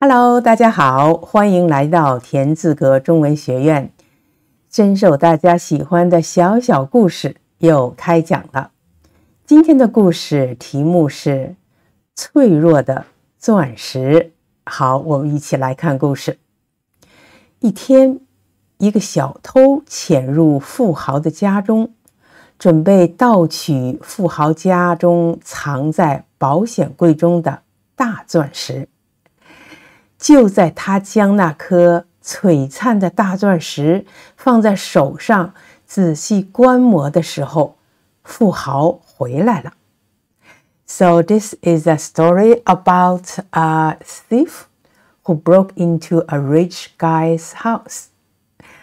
Hello，大家好，欢迎来到田字格中文学院。深受大家喜欢的小小故事又开讲了。今天的故事题目是脆弱的钻石。好，我们一起来看故事。一天，一个小偷潜入富豪的家中，准备盗取富豪家中藏在保险柜中的大钻石。就在他将那颗璀璨的大钻石放在手上仔细观摩的时候，富豪回来了。So this is a story about a thief who broke into a rich guy's house.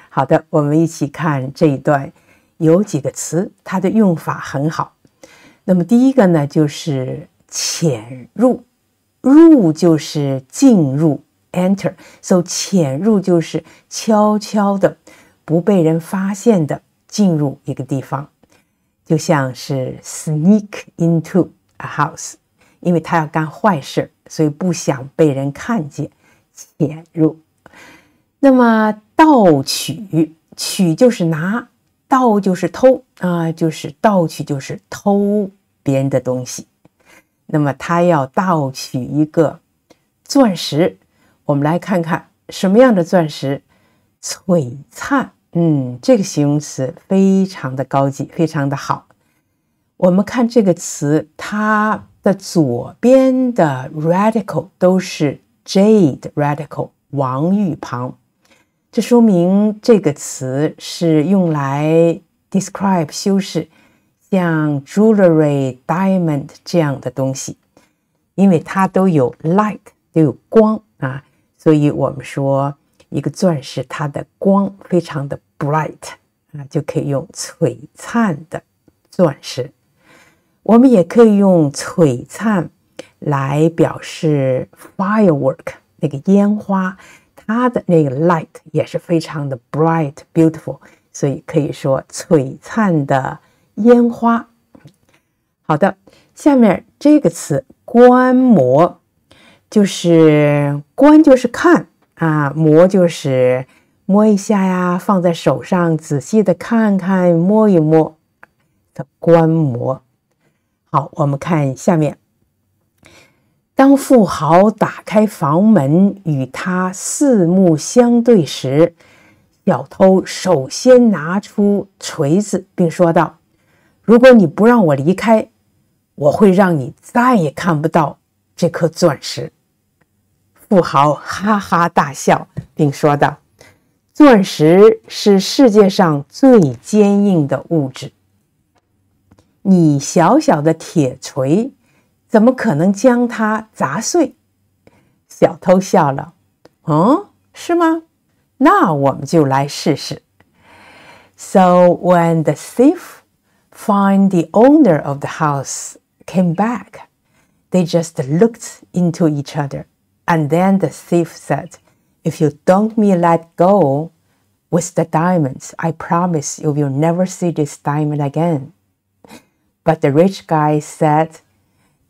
好的，我们一起看这一段，有几个词，它的用法很好。那么第一个呢，就是潜入，入就是进入。Enter，so 潜入就是悄悄的，不被人发现的进入一个地方，就像是 sneak into a house，因为他要干坏事，所以不想被人看见，潜入。那么盗取，取就是拿，盗就是偷啊，就是盗取就是偷别人的东西。那么他要盗取一个钻石。我们来看看什么样的钻石璀璨。嗯，这个形容词非常的高级，非常的好。我们看这个词，它的左边的 radical 都是 jade radical 王玉旁，这说明这个词是用来 describe 修饰像 jewelry diamond 这样的东西，因为它都有 light 都有光啊。所以我们说，一个钻石它的光非常的 bright 啊，就可以用璀璨的钻石。我们也可以用璀璨来表示 firework 那个烟花，它的那个 light 也是非常的 bright beautiful，所以可以说璀璨的烟花。好的，下面这个词观摩。就是观，就是看啊；摩就是摸一下呀，放在手上，仔细的看看，摸一摸的观摩。好，我们看下面。当富豪打开房门与他四目相对时，小偷首先拿出锤子，并说道：“如果你不让我离开，我会让你再也看不到这颗钻石。”富豪哈哈大笑，并说道：“钻石是世界上最坚硬的物质，你小小的铁锤怎么可能将它砸碎？”小偷笑了：“嗯，是吗？那我们就来试试。” So when the thief find the owner of the house came back, they just looked into each other. And then the thief said, If you don't me let go with the diamonds, I promise you will never see this diamond again. But the rich guy said,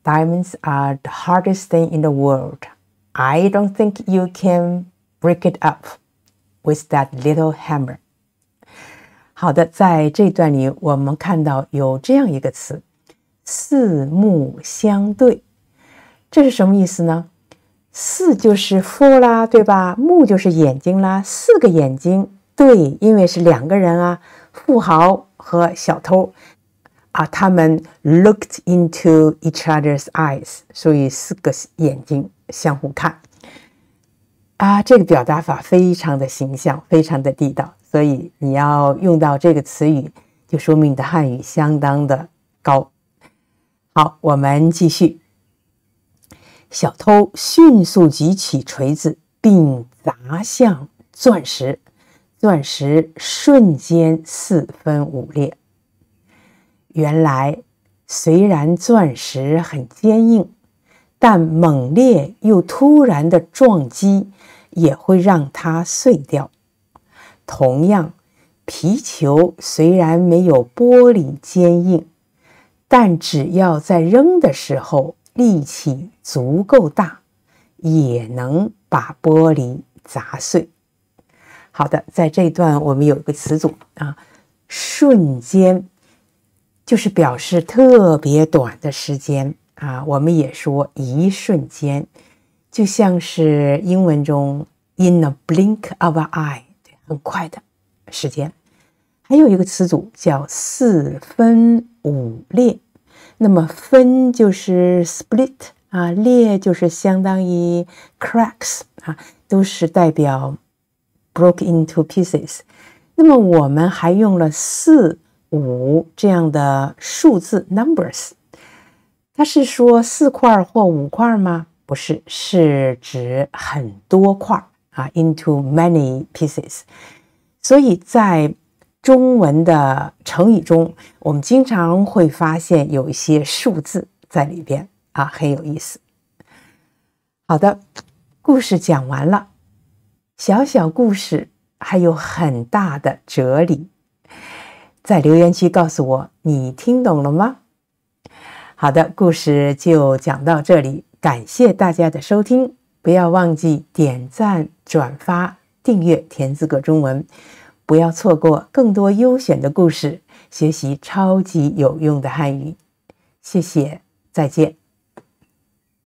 Diamonds are the hardest thing in the world. I don't think you can break it up with that little hammer. 好的，在这段里，我们看到有这样一个词“四目相对”，这是什么意思呢？ 四就是 four 啦，对吧？目就是眼睛啦，四个眼睛，对，因为是两个人啊，富豪和小偷啊，他们 looked into each other's eyes，所以四个眼睛相互看啊，这个表达法非常的形象，非常的地道，所以你要用到这个词语，就说明你的汉语相当的高。好，我们继续。小偷迅速举起锤子，并砸向钻石，钻石瞬间四分五裂。原来，虽然钻石很坚硬，但猛烈又突然的撞击也会让它碎掉。同样，皮球虽然没有玻璃坚硬，但只要在扔的时候，力气足够大，也能把玻璃砸碎。好的，在这一段我们有一个词组啊，瞬间就是表示特别短的时间啊。我们也说一瞬间，就像是英文中 in a blink of an eye，很快的时间。还有一个词组叫四分五裂，那么分就是 split 啊，裂就是相当于 cracks 啊，都是代表 broke into pieces。那么我们还用了四五这样的数字 numbers，它是说四块或五块吗？不是，是指很多块啊，into many pieces。所以在中文的成语中，我们经常会发现有一些数字在里边啊，很有意思。好的，故事讲完了，小小故事还有很大的哲理，在留言区告诉我你听懂了吗？好的，故事就讲到这里，感谢大家的收听，不要忘记点赞、转发、订阅田字格中文。不要错过更多优选的故事，学习超级有用的汉语。谢谢，再见。